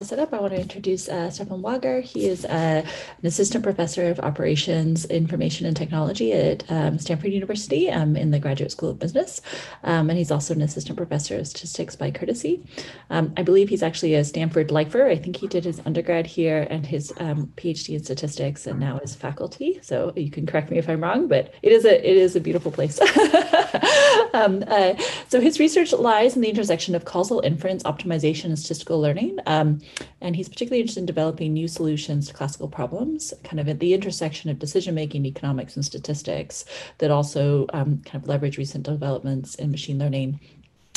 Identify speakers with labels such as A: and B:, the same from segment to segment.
A: setup, I want to introduce uh, Stefan Wager. He is uh, an assistant professor of operations, information, and technology at um, Stanford University um, in the Graduate School of Business. Um, and he's also an assistant professor of statistics by courtesy. Um, I believe he's actually a Stanford lifer. I think he did his undergrad here and his um, PhD in statistics and now is faculty. So you can correct me if I'm wrong, but it is a, it is a beautiful place. Um, uh, so his research lies in the intersection of causal inference, optimization, and statistical learning. Um, and he's particularly interested in developing new solutions to classical problems, kind of at the intersection of decision making, economics, and statistics that also um, kind of leverage recent developments in machine learning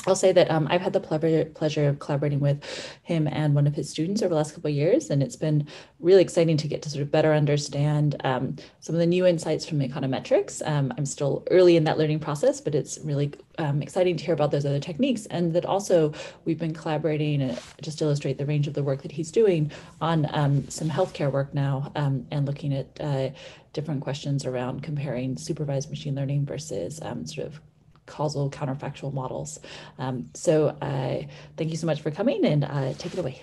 A: I'll say that um, I've had the pleasure, of collaborating with him and one of his students over the last couple of years, and it's been really exciting to get to sort of better understand um, some of the new insights from econometrics. Um, I'm still early in that learning process, but it's really um, exciting to hear about those other techniques, and that also we've been collaborating, uh, just to illustrate the range of the work that he's doing on um, some healthcare work now, um, and looking at uh, different questions around comparing supervised machine learning versus sort of causal counterfactual models. Um, so uh, thank you so much for coming and uh, take it away.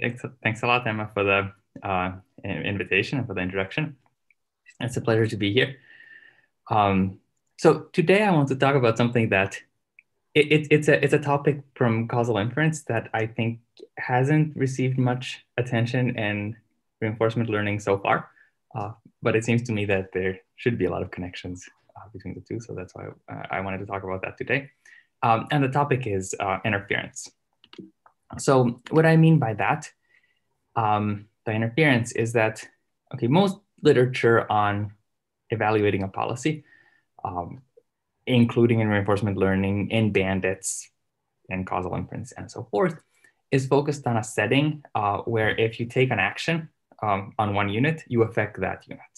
B: Thanks, thanks a lot, Emma, for the uh, invitation and for the introduction. It's a pleasure to be here. Um, so today I want to talk about something that it, it, it's a it's a topic from causal inference that I think hasn't received much attention in reinforcement learning so far, uh, but it seems to me that there should be a lot of connections between the two. So that's why uh, I wanted to talk about that today. Um, and the topic is uh, interference. So what I mean by that, um, the interference is that, okay, most literature on evaluating a policy, um, including in reinforcement learning, in bandits, and causal inference, and so forth, is focused on a setting uh, where if you take an action um, on one unit, you affect that unit.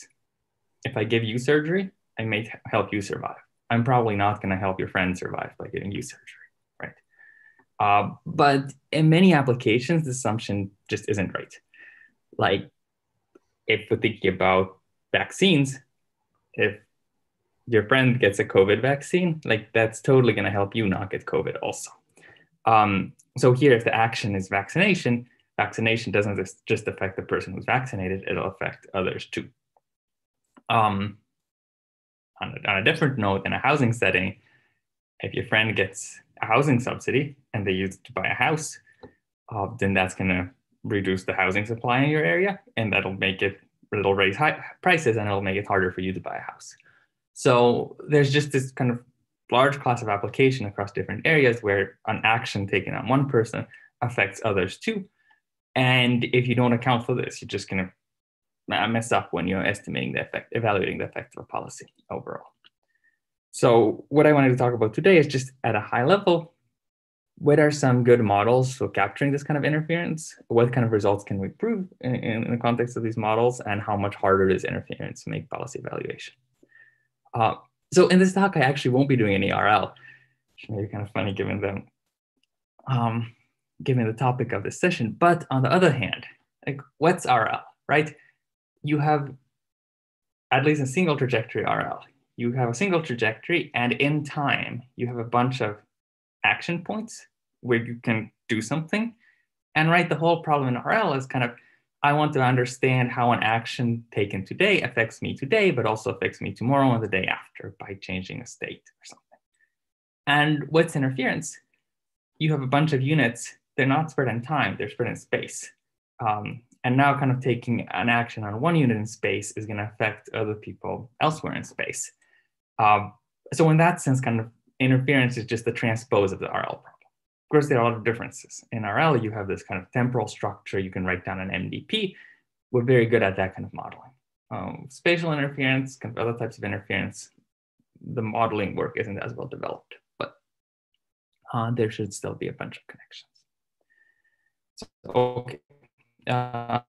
B: If I give you surgery, I may help you survive. I'm probably not going to help your friend survive by giving you surgery, right? Uh, but in many applications, the assumption just isn't right. Like if we're thinking about vaccines, if your friend gets a COVID vaccine, like that's totally going to help you not get COVID also. Um, so here, if the action is vaccination, vaccination doesn't just affect the person who's vaccinated, it'll affect others too. Um, on a, on a different note, in a housing setting, if your friend gets a housing subsidy and they use it to buy a house, uh, then that's going to reduce the housing supply in your area, and that'll make it it'll raise high prices and it'll make it harder for you to buy a house. So there's just this kind of large class of application across different areas where an action taken on one person affects others too. And if you don't account for this, you're just going to mess up when you're estimating the effect, evaluating the effect of a policy overall. So what I wanted to talk about today is just at a high level, what are some good models for capturing this kind of interference? What kind of results can we prove in, in the context of these models and how much harder is interference to make policy evaluation? Uh, so in this talk, I actually won't be doing any RL, which may be kind of funny given the, um, given the topic of this session. But on the other hand, like what's RL, right? You have at least a single trajectory RL. You have a single trajectory, and in time, you have a bunch of action points where you can do something. And right, the whole problem in RL is kind of I want to understand how an action taken today affects me today, but also affects me tomorrow and the day after by changing a state or something. And what's interference? You have a bunch of units, they're not spread in time, they're spread in space. Um, and now kind of taking an action on one unit in space is going to affect other people elsewhere in space. Um, so in that sense, kind of interference is just the transpose of the RL problem. Of course, there are a lot of differences. In RL, you have this kind of temporal structure. You can write down an MDP. We're very good at that kind of modeling. Um, spatial interference, kind of other types of interference, the modeling work isn't as well developed, but uh, there should still be a bunch of connections. So, okay, uh,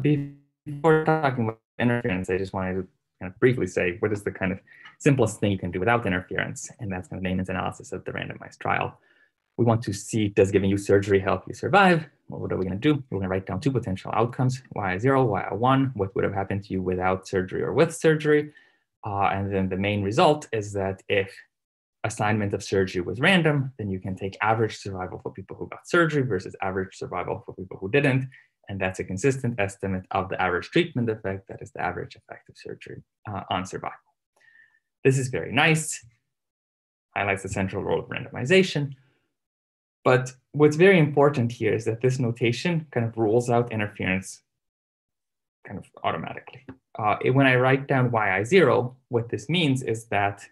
B: before talking about interference, I just wanted to kind of briefly say what is the kind of simplest thing you can do without interference, and that's kind of Neyman's analysis of the randomized trial. We want to see does giving you surgery help you survive? Well, what are we going to do? We're going to write down two potential outcomes: y0, y1. What would have happened to you without surgery or with surgery? Uh, and then the main result is that if assignment of surgery was random, then you can take average survival for people who got surgery versus average survival for people who didn't. And that's a consistent estimate of the average treatment effect, that is the average effect of surgery uh, on survival. This is very nice, highlights the central role of randomization. But what's very important here is that this notation kind of rules out interference kind of automatically. Uh, when I write down yi0, what this means is that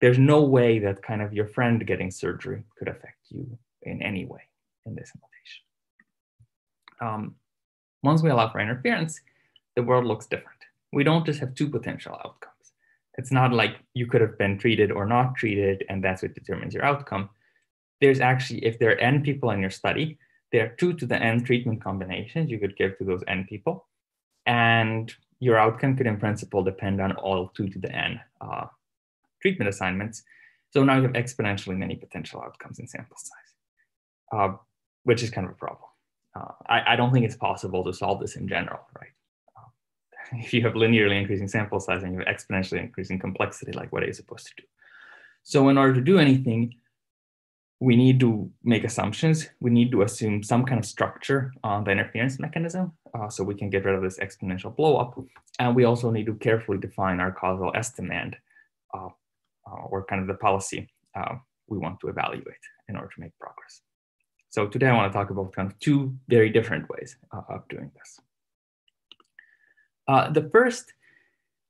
B: there's no way that kind of your friend getting surgery could affect you in any way in this notation. Um, once we allow for interference, the world looks different. We don't just have two potential outcomes. It's not like you could have been treated or not treated, and that's what determines your outcome. There's actually, if there are n people in your study, there are two to the n treatment combinations you could give to those n people. And your outcome could in principle depend on all two to the n uh, treatment assignments. So now you have exponentially many potential outcomes in sample size, uh, which is kind of a problem. Uh, I, I, don't think it's possible to solve this in general, right? Uh, if you have linearly increasing sample size and you have exponentially increasing complexity, like what are you supposed to do? So in order to do anything, we need to make assumptions. We need to assume some kind of structure on the interference mechanism uh, so we can get rid of this exponential blowup. And we also need to carefully define our causal estimand uh, uh, or kind of the policy we want to evaluate in order to make progress. So today I want to talk about kind of two very different ways uh, of doing this. Uh, the first,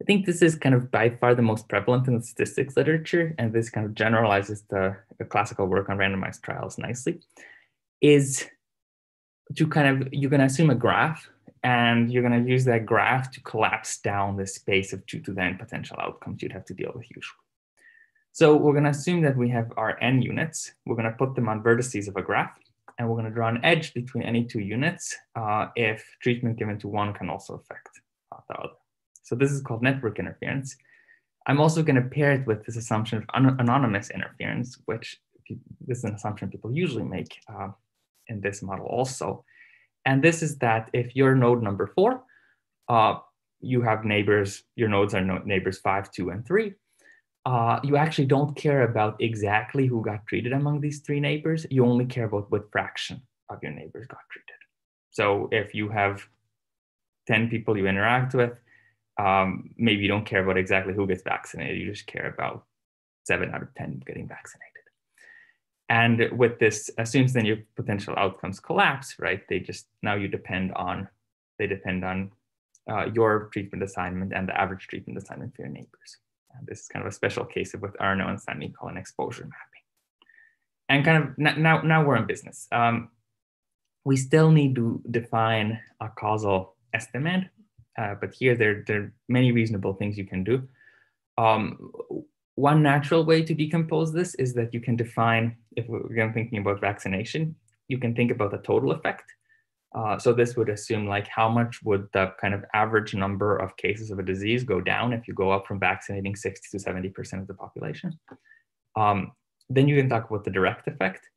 B: I think this is kind of by far the most prevalent in the statistics literature, and this kind of generalizes the, the classical work on randomized trials nicely, is to kind of, you're going to assume a graph and you're going to use that graph to collapse down the space of two to the n potential outcomes you'd have to deal with usually. So we're going to assume that we have our n units. We're going to put them on vertices of a graph, and we're going to draw an edge between any two units uh, if treatment given to one can also affect uh, the other. So this is called network interference. I'm also going to pair it with this assumption of anonymous interference, which this is an assumption people usually make uh, in this model also. And this is that if you're node number four, uh, you have neighbors, your nodes are neighbors five, two, and three uh, you actually don't care about exactly who got treated among these three neighbors. You only care about what fraction of your neighbors got treated. So if you have 10 people you interact with, um, maybe you don't care about exactly who gets vaccinated. You just care about seven out of 10 getting vaccinated. And with this as soon as then your potential outcomes collapse, right? They just, now you depend on, they depend on uh, your treatment assignment and the average treatment assignment for your neighbors. This is kind of a special case of what Aronow and Samii call an exposure mapping. And kind of now, now we're in business. Um, we still need to define a causal estimand, uh, but here there, there are many reasonable things you can do. Um, one natural way to decompose this is that you can define, if we're thinking about vaccination, you can think about the total effect. Uh, so this would assume like how much would the kind of average number of cases of a disease go down if you go up from vaccinating 60 to 70% of the population. Um, then you can talk about the direct effect.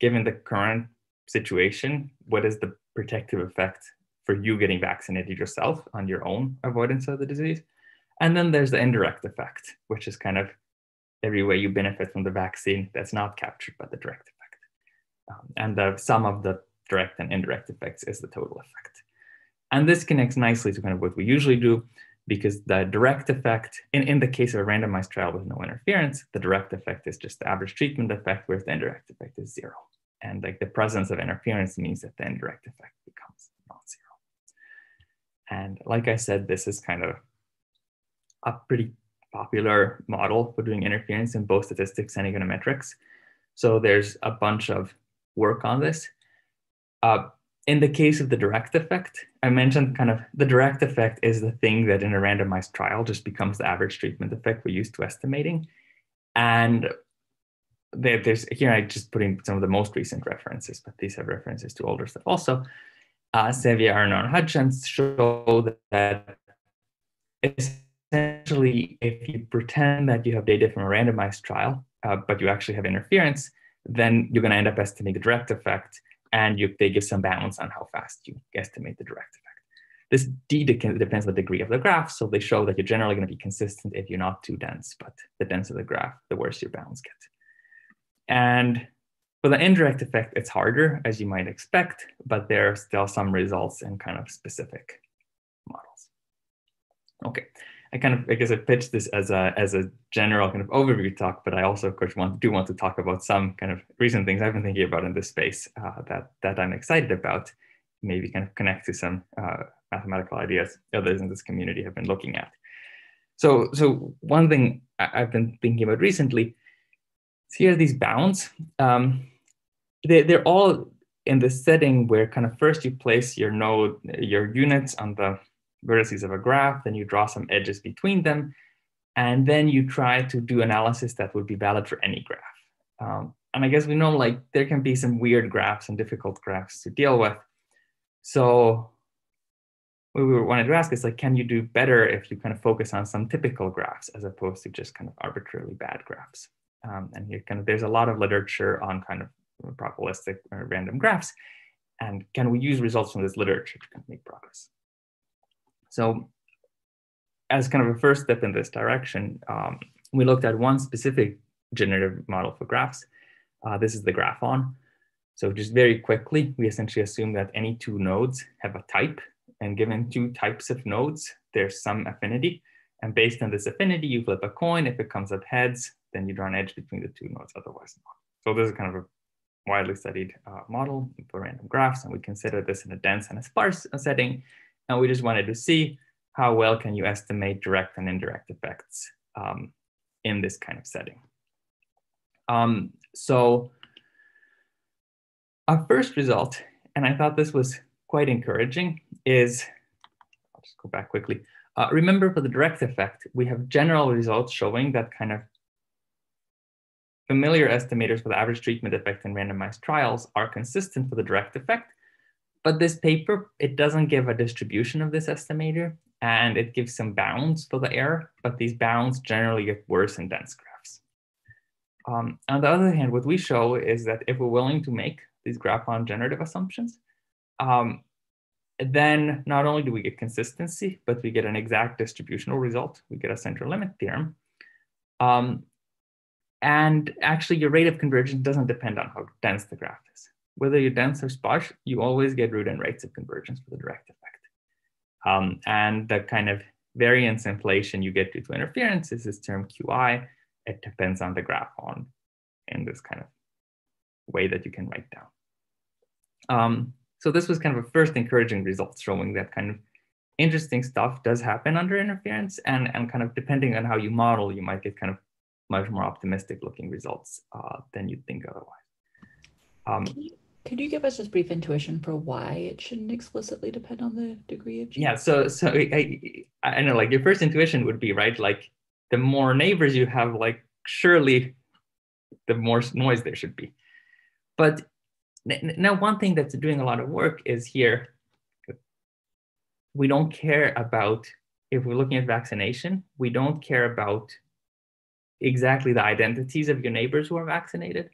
B: Given the current situation, what is the protective effect for you getting vaccinated yourself on your own avoidance of the disease? And then there's the indirect effect, which is kind of every way you benefit from the vaccine that's not captured by the direct effect. Um, and the sum of the direct and indirect effects is the total effect. And this connects nicely to kind of what we usually do because the direct effect, in, in the case of a randomized trial with no interference, the direct effect is just the average treatment effect, whereas the indirect effect is zero. And like the presence of interference means that the indirect effect becomes non-zero. And like I said, this is kind of a pretty popular model for doing interference in both statistics and econometrics. So there's a bunch of work on this. Uh, in the case of the direct effect, I mentioned kind of the direct effect is the thing that in a randomized trial just becomes the average treatment effect we're used to estimating. And there's here I just put in some of the most recent references, but these have references to older stuff also. Uh, Sävje, and Hudgens show that essentially if you pretend that you have data from a randomized trial, uh, but you actually have interference, then you're going to end up estimating the direct effect and you, they give some bounds on how fast you estimate the direct effect. This D depends on the degree of the graph, so they show that you're generally going to be consistent if you're not too dense, but the denser the graph, the worse your bounds get. and for the indirect effect, it's harder as you might expect, but there are still some results in kind of specific models. Okay, I kind of, I guess I pitched this as a, as a general kind of overview talk, but I also of course want, do want to talk about some kind of recent things I've been thinking about in this space uh, that, that I'm excited about, maybe kind of connect to some uh, mathematical ideas others in this community have been looking at. So, so one thing I've been thinking about recently here are these bounds. Um, they, they're all in the setting where kind of first you place your node, your units on the vertices of a graph, then you draw some edges between them, and then you try to do analysis that would be valid for any graph. Um, and I guess we know like there can be some weird graphs and difficult graphs to deal with. So what we wanted to ask is like, can you do better if you kind of focus on some typical graphs as opposed to just kind of arbitrarily bad graphs? Um, and here kind of there's a lot of literature on kind of probabilistic or random graphs. And can we use results from this literature to kind of make progress? So as kind of a first step in this direction, um, we looked at one specific generative model for graphs. Uh, this is the graphon. So just very quickly, we essentially assume that any two nodes have a type and given two types of nodes, there's some affinity. And based on this affinity, you flip a coin. If it comes up heads, then you draw an edge between the two nodes, otherwise not. So this is kind of a widely studied uh, model for random graphs, and we consider this in a dense and a sparse setting. And we just wanted to see how well can you estimate direct and indirect effects um, in this kind of setting. Um, so our first result, and I thought this was quite encouraging, is, I'll just go back quickly. Uh, remember for the direct effect, we have general results showing that kind of familiar estimators for the average treatment effect in randomized trials are consistent for the direct effect. But this paper, it doesn't give a distribution of this estimator and it gives some bounds for the error, but these bounds generally get worse in dense graphs. Um, on the other hand, what we show is that if we're willing to make these graphon generative assumptions, um, then not only do we get consistency, but we get an exact distributional result. We get a central limit theorem. Um, and actually your rate of convergence doesn't depend on how dense the graph is. Whether you're dense or sparse, you always get root n rates of convergence for the direct effect. Um, and the kind of variance inflation you get due to interference is this term QI. It depends on the graphon in this kind of way that you can write down. Um, so this was kind of a first encouraging result showing that kind of interesting stuff does happen under interference and, and kind of depending on how you model, you might get kind of much more optimistic looking results uh, than you'd think otherwise.
A: Um, you, could you give us a brief intuition for why it shouldn't explicitly depend on the degree of?
B: Yeah, so so I, I know like your first intuition would be right, like the more neighbors you have, like surely the more noise there should be. But now one thing that's doing a lot of work is here, we don't care about, if we're looking at vaccination, we don't care about exactly the identities of your neighbors who are vaccinated.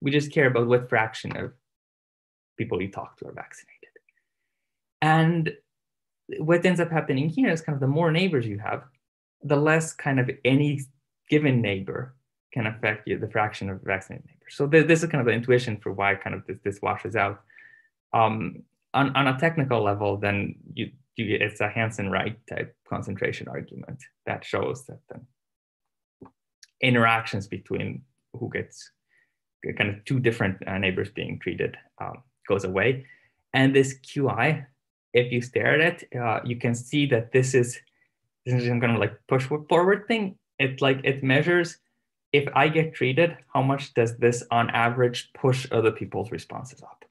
B: We just care about what fraction of people you talk to are vaccinated. And what ends up happening here is kind of the more neighbors you have, the less kind of any given neighbor can affect you, the fraction of vaccinated neighbors. So th- this is kind of the intuition for why kind of this, this washes out. Um, on, on a technical level, then you, you it's a Hanson-Wright type concentration argument that shows that the interactions between who gets kind of two different uh, neighbors being treated um, goes away. And this QI, if you stare at it, uh, you can see that this is, this is some kind of like push forward thing. It like, it measures if I get treated, how much does this on average push other people's responses up?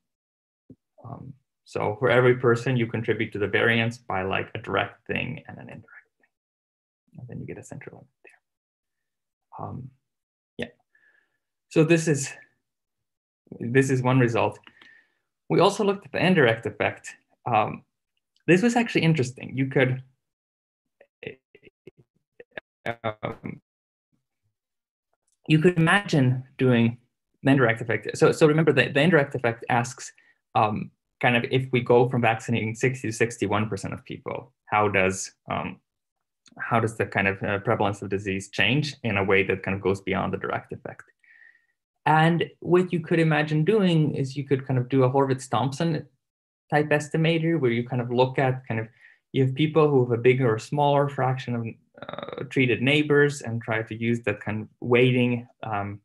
B: Um, so for every person, you contribute to the variance by like a direct thing and an indirect thing. And then you get a central limit there. Um, yeah. So this is this is one result. We also looked at the indirect effect. Um, this was actually interesting. You could um, you could imagine doing the indirect effect. So, so remember the, the indirect effect asks um, kind of if we go from vaccinating 60 to 61% of people, how does um, how does the kind of uh, prevalence of disease change in a way that kind of goes beyond the direct effect? And what you could imagine doing is you could kind of do a Horvitz-Thompson type estimator where you kind of look at kind of you have people who have a bigger or smaller fraction of uh, treated neighbors and try to use that kind of weighting um,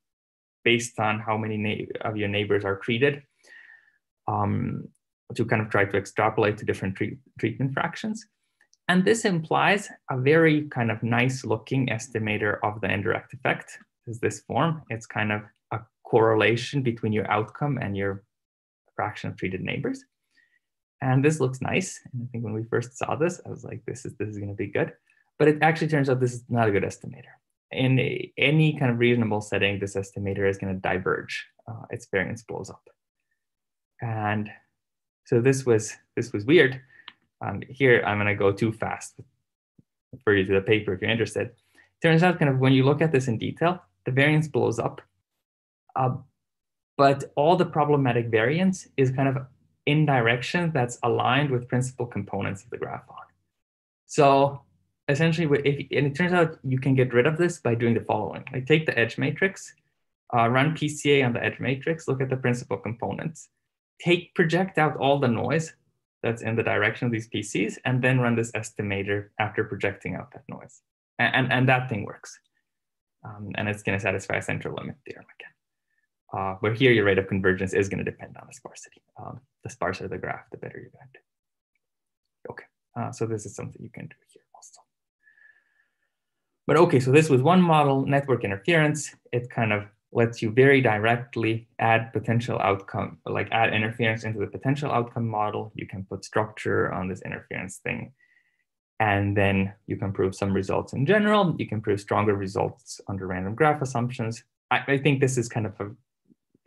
B: based on how many of your neighbors are treated um, to kind of try to extrapolate to different treat treatment fractions. And this implies a very kind of nice looking estimator of the indirect effect is this form. It's kind of correlation between your outcome and your fraction of treated neighbors. And this looks nice. And I think when we first saw this, I was like, this is, this is gonna be good. But it actually turns out this is not a good estimator. In a, any kind of reasonable setting, this estimator is gonna diverge. Uh, its variance blows up. And so this was, this was weird. Um, here, I'm gonna go too fast for you to the paper if you're interested. Turns out kind of when you look at this in detail, the variance blows up. Uh, but all the problematic variance is kind of in direction that's aligned with principal components of the graphon. So essentially, if, and it turns out you can get rid of this by doing the following. Like take the edge matrix, uh, run PCA on the edge matrix, look at the principal components, take project out all the noise that's in the direction of these PCs, and then run this estimator after projecting out that noise. And, and, and that thing works. Um, and it's going to satisfy a central limit theorem again. Uh, here your rate of convergence is going to depend on the sparsity. Um, the sparser the graph, the better you're going to do. Okay, uh, so this is something you can do here also. But okay, so this was one model, network interference. It kind of lets you very directly add potential outcome, like add interference into the potential outcome model. You can put structure on this interference thing. And then you can prove some results in general. You can prove stronger results under random graph assumptions. I, I think this is kind of a,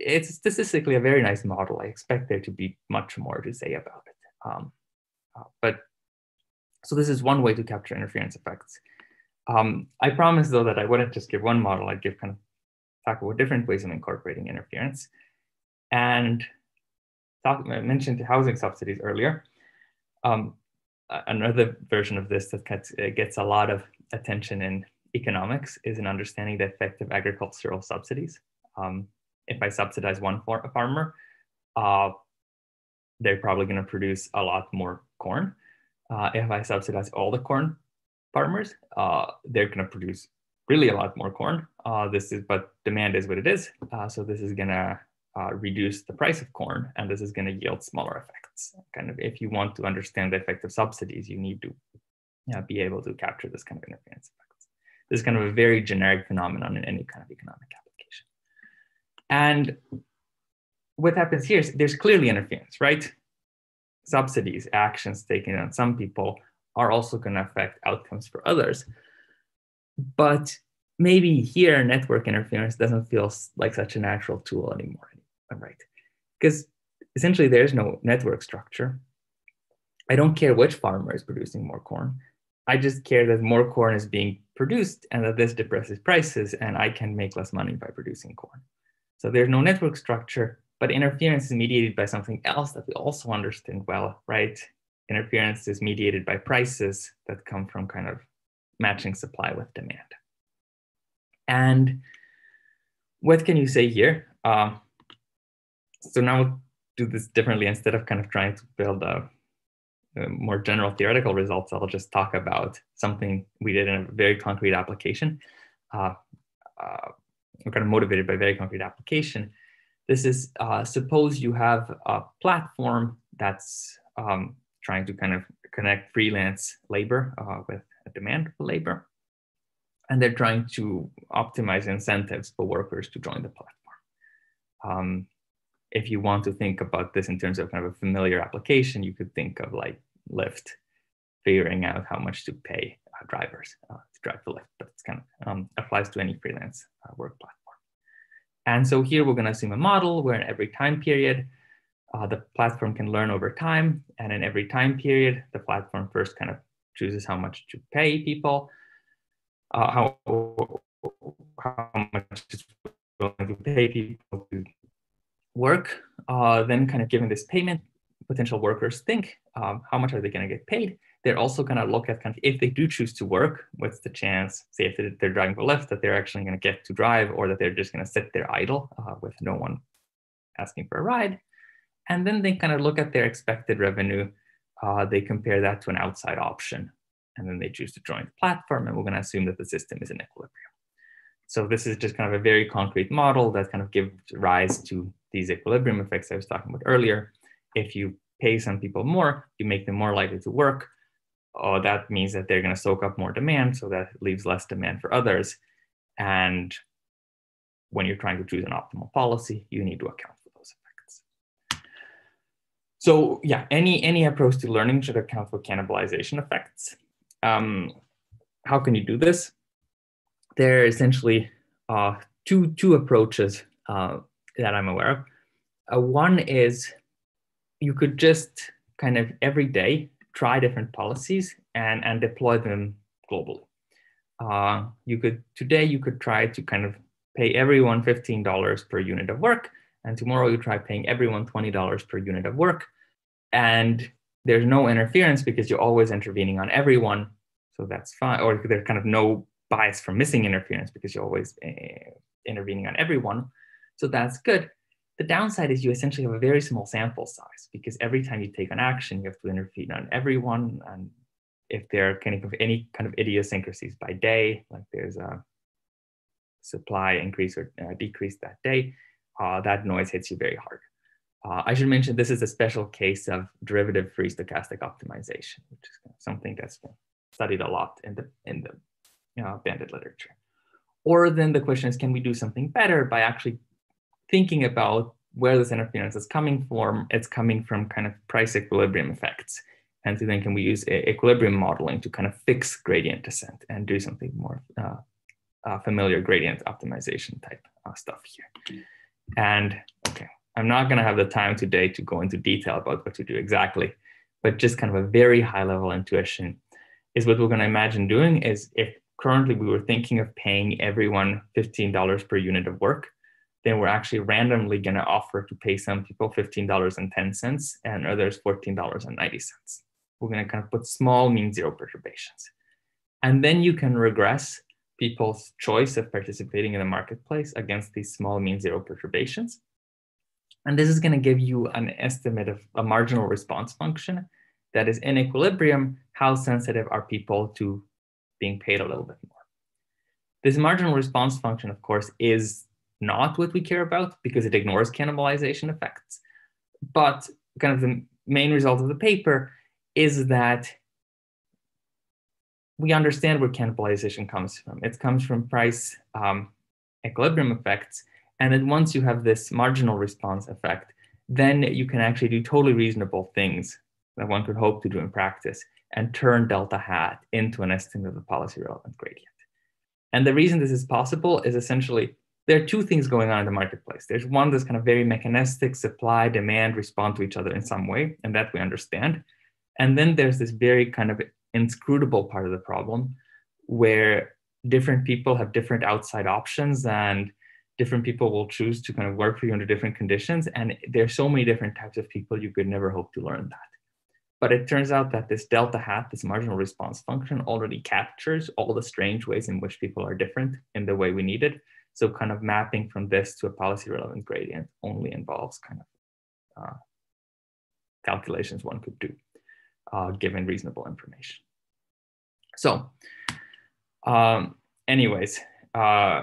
B: it's statistically a very nice model. I expect there to be much more to say about it. Um, uh, but so this is one way to capture interference effects. Um, I promise though that I wouldn't just give one model, I'd give kind of talk about different ways of incorporating interference. And talk, I mentioned housing subsidies earlier. Um, another version of this that gets, gets a lot of attention in economics is in understanding the effect of agricultural subsidies. Um, if I subsidize one farmer, uh, they're probably going to produce a lot more corn. Uh, if I subsidize all the corn farmers, uh, they're going to produce really a lot more corn. Uh, this is, but demand is what it is. Uh, so this is gonna uh, reduce the price of corn, and this is gonna yield smaller effects. Kind of, if you want to understand the effect of subsidies, you need to you know, be able to capture this kind of interference effects. This is kind of a very generic phenomenon in any kind of economic. And what happens here is there's clearly interference, right? Subsidies, actions taken on some people are also going to affect outcomes for others. But maybe here network interference doesn't feel like such a natural tool anymore, right? Because essentially there's no network structure. I don't care which farmer is producing more corn. I just care that more corn is being produced and that this depresses prices and I can make less money by producing corn. So there's no network structure, but interference is mediated by something else that we also understand well, right? Interference is mediated by prices that come from kind of matching supply with demand. And what can you say here? Uh, so now we'll do this differently. Instead of kind of trying to build a, a more general theoretical results, I'll just talk about something we did in a very concrete application. Uh, uh, we're kind of motivated by very concrete application. This is, uh, suppose you have a platform that's um, trying to kind of connect freelance labor uh, with a demand for labor. And they're trying to optimize incentives for workers to join the platform. Um, if you want to think about this in terms of kind of a familiar application, you could think of like Lyft figuring out how much to pay drivers uh, to drive the Lyft, but it's kind of um, applies to any freelance uh, work platform. And so here we're going to assume a model where in every time period, uh, the platform can learn over time. And in every time period, the platform first kind of chooses how much to pay people, uh, how, how much willing to pay people to work, uh, then kind of given this payment, potential workers think um, how much are they going to get paid, they're also going to look at kind of if they do choose to work, what's the chance, say if they're driving for Lyft, that they're actually going to get to drive or that they're just going to sit there idle uh, with no one asking for a ride. And then they kind of look at their expected revenue. Uh, they compare that to an outside option. And then they choose to join the platform. And we're going to assume that the system is in equilibrium. So this is just kind of a very concrete model that kind of gives rise to these equilibrium effects I was talking about earlier. If you pay some people more, you make them more likely to work. Oh, that means that they're going to soak up more demand, so that leaves less demand for others. And when you're trying to choose an optimal policy, you need to account for those effects. So yeah, any any approach to learning should account for cannibalization effects. Um, how can you do this? there are essentially uh, two two approaches uh, that I'm aware of. Uh, one is you could just kind of every day try different policies and and deploy them globally. Uh, you could today you could try to kind of pay everyone fifteen dollars per unit of work, and tomorrow you try paying everyone twenty dollars per unit of work, and there's no interference because you're always intervening on everyone, so that's fine. Or there's kind of no bias from missing interference because you're always uh, intervening on everyone. So that's good. The downside is you essentially have a very small sample size because every time you take an action, you have to intervene on everyone. And if there are kind of any kind of idiosyncrasies by day, like there's a supply increase or uh, decrease that day, uh, that noise hits you very hard. Uh, I should mention this is a special case of derivative-free stochastic optimization, which is something that's been studied a lot in the in the uh, bandit literature. Or then the question is, can we do something better by actually thinking about where this interference is coming from? It's coming from kind of price equilibrium effects. And so then can we use equilibrium modeling to kind of fix gradient descent and do something more uh, uh, familiar gradient optimization type uh, stuff here. And okay, I'm not gonna have the time today to go into detail about what to do exactly, but just kind of a very high level intuition is what we're gonna imagine doing is if currently we were thinking of paying everyone $15 per unit of work, then we're actually randomly going to offer to pay some people $15.10 and others $14.90. We're going to kind of put small mean zero perturbations. And then you can regress people's choice of participating in the marketplace against these small mean zero perturbations. And this is going to give you an estimate of a marginal response function that is in equilibrium. How sensitive are people to being paid a little bit more. This marginal response function, of course, is not what we care about because it ignores cannibalization effects. But kind of the main result of the paper is that we understand where cannibalization comes from. It comes from price um, equilibrium effects. And then once you have this marginal response effect, then you can actually do totally reasonable things that one could hope to do in practice and turn delta hat into an estimate of the policy relevant gradient. And the reason this is possible is essentially there are two things going on in the marketplace. There's one that's kind of very mechanistic, supply, demand respond to each other in some way, and that we understand. And then there's this very kind of inscrutable part of the problem where different people have different outside options and different people will choose to kind of work for you under different conditions. And there's so many different types of people, you could never hope to learn that. But it turns out that this delta hat, this marginal response function, already captures all the strange ways in which people are different in the way we need it. So kind of mapping from this to a policy relevant gradient only involves kind of uh, calculations one could do uh, given reasonable information. So um, anyways, uh,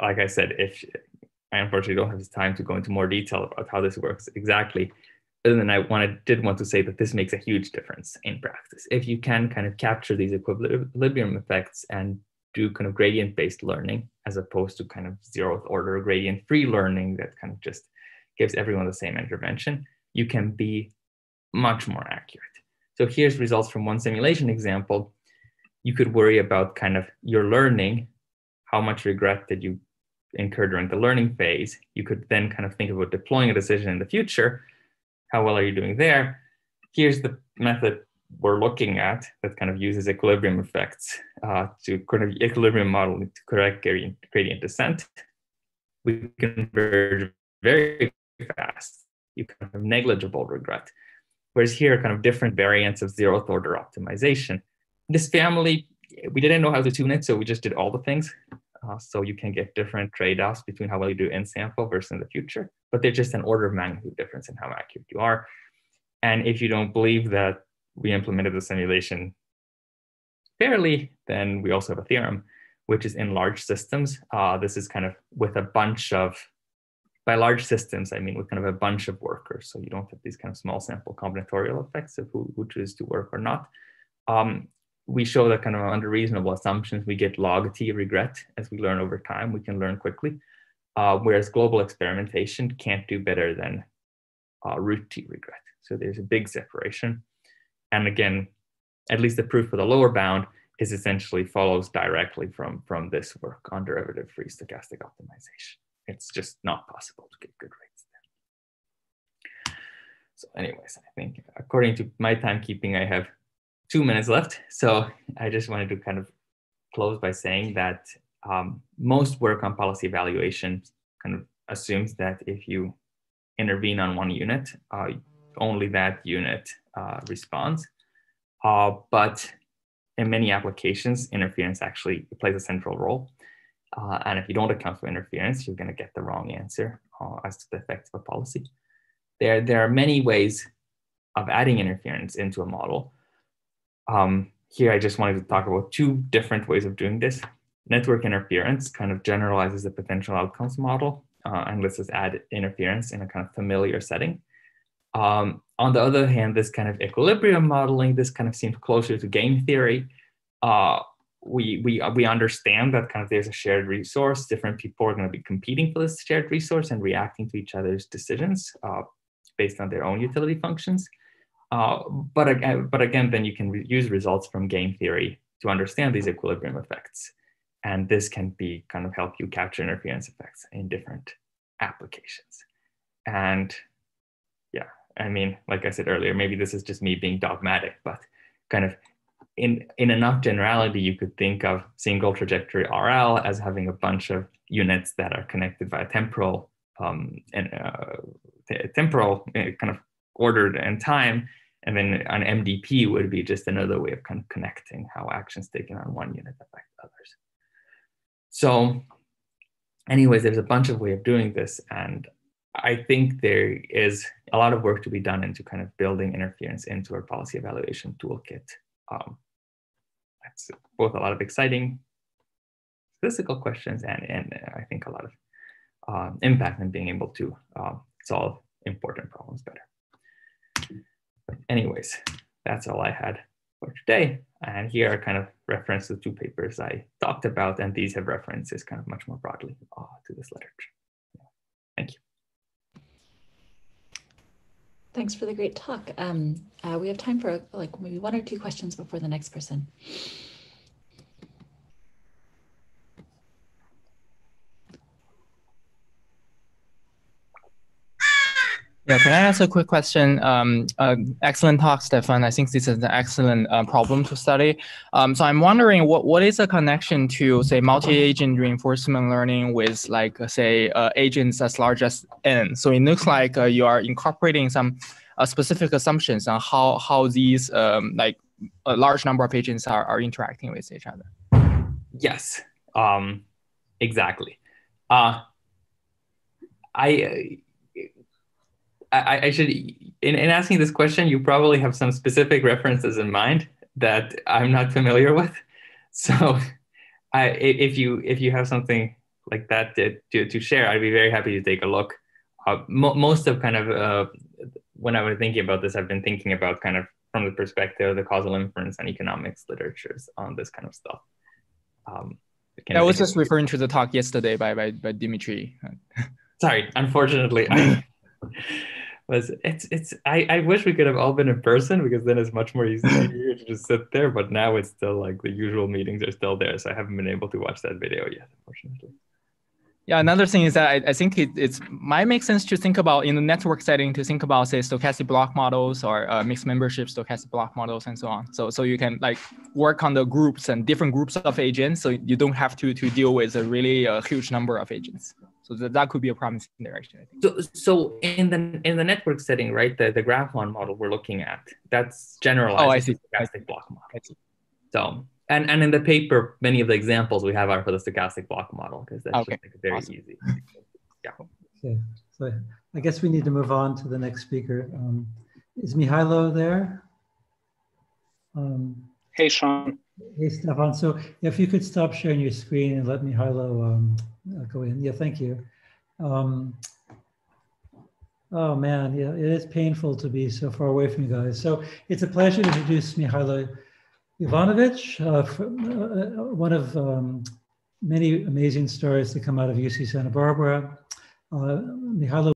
B: like I said, if I unfortunately don't have the time to go into more detail about how this works exactly, and then I wanted did want to say that this makes a huge difference in practice. If you can kind of capture these equilibrium effects and do kind of gradient based learning as opposed to kind of zeroth order gradient free learning that kind of just gives everyone the same intervention, you can be much more accurate. So here's results from one simulation example. You could worry about kind of your learning, how much regret did you incur during the learning phase? You could then kind of think about deploying a decision in the future how well are you doing there? Here's the method we're looking at that kind of uses equilibrium effects uh, to kind of equilibrium model to correct gradient, gradient descent. We converge very fast. You can have negligible regret. Whereas here, kind of different variants of zeroth order optimization. This family, we didn't know how to tune it, so we just did all the things. Uh, so you can get different trade-offs between how well you do in sample versus in the future, but they're just an order of magnitude difference in how accurate you are. And if you don't believe that we implemented the simulation fairly, then we also have a theorem, which is in large systems. Uh, this is kind of with a bunch of, by large systems, I mean with kind of a bunch of workers. So you don't have these kind of small sample combinatorial effects of who, who chooses to work or not. Um, we show that kind of under reasonable assumptions, we get log t regret as we learn over time, we can learn quickly. Uh, whereas global experimentation can't do better than uh, root t regret. So there's a big separation. And again, at least the proof for the lower bound is essentially follows directly from, from this work on derivative-free stochastic optimization. It's just not possible to get good rates there. So anyways, I think according to my timekeeping, I have two minutes left. So I just wanted to kind of close by saying that um, most work on policy evaluation kind of assumes that if you intervene on one unit, uh, only that unit uh, responds. Uh, but in many applications, interference actually plays a central role. Uh, and if you don't account for interference, you're going to get the wrong answer uh, as to the effects of a policy. There, there are many ways of adding interference into a model. Um, here, I just wanted to talk about two different ways of doing this. Network interference kind of generalizes the potential outcomes model uh, and lets us add interference in a kind of familiar setting. Um, on the other hand, this kind of equilibrium modeling, this kind of seems closer to game theory. Uh, we, we, we understand that kind of there's a shared resource. Different people are going to be competing for this shared resource and reacting to each other's decisions uh, based on their own utility functions. Uh, but, again, but again, then you can re use results from game theory to understand these equilibrium effects. And this can be kind of help you capture interference effects in different applications. And I mean, like I said earlier, maybe this is just me being dogmatic, but kind of in, in enough generality, you could think of single trajectory RL as having a bunch of units that are connected by temporal um, and uh, temporal uh, kind of ordered and time. And then an MDP would be just another way of kind of connecting how actions taken on one unit affect others. So anyways, there's a bunch of way of doing this. And I think there is a lot of work to be done into kind of building interference into our policy evaluation toolkit. Um, that's both a lot of exciting statistical questions and, and I think a lot of um, impact in being able to um, solve important problems better. But anyways, that's all I had for today. And here are kind of reference to two papers I talked about, and these have references kind of much more broadly uh, to this literature. Thank you.
A: Thanks for the great talk. Um, uh, we have time for like maybe one or two questions before the next person.
C: Yeah, can I ask a quick question? Um, uh, excellent talk, Stefan. I think this is an excellent uh, problem to study. Um, so I'm wondering what, what is the connection to say multi-agent reinforcement learning with like uh, say uh, agents as large as n? So it looks like uh, you are incorporating some uh, specific assumptions on how how these um, like a large number of agents are, are interacting with each other.
B: Yes, um, exactly. I I, I should, in, in asking this question, you probably have some specific references in mind that I'm not familiar with. So, I, if you if you have something like that to, to, to share, I'd be very happy to take a look. Uh, mo- most of kind of uh, when I was thinking about this, I've been thinking about kind of from the perspective of the causal inference and economics literatures on this kind of stuff. Um,
C: I was just referring to the talk yesterday by by, by Dimitri.
B: Sorry, unfortunately, I, was it's it's I, I wish we could have all been in person because then it's much more easy to just sit there but now it's still like the usual meetings are still there so i haven't been able to watch that video yet unfortunately.
C: Yeah another thing is that i, I think it it's might make sense to think about in the network setting to think about say stochastic block models or uh, mixed membership stochastic block models and so on. So so you can like work on the groups and different groups of agents so you don't have to to deal with a really uh, huge number of agents So that, that could be a promising direction, I think.
B: So, so in the in the network setting, right, the, the Graphon model we're looking at, that's generalized
C: Oh, I see.
B: stochastic block model.
C: I see.
B: So, and, and in the paper, many of the examples we have are for the stochastic block model because that's
C: Okay.
B: just like very
C: Awesome.
B: easy.
D: Okay, so I guess we need to move on to the next speaker. Um, is Mihailo there? Um,
E: Hey, Sean.
D: hey, Stefan. So if you could stop sharing your screen and let Mihailo um, go in. Yeah, thank you. Um, oh man, yeah, it is painful to be so far away from you guys. So it's a pleasure to introduce Mihailo Jovanovic, uh, uh, one of um, many amazing stories to come out of UC Santa Barbara. Uh, Mihailo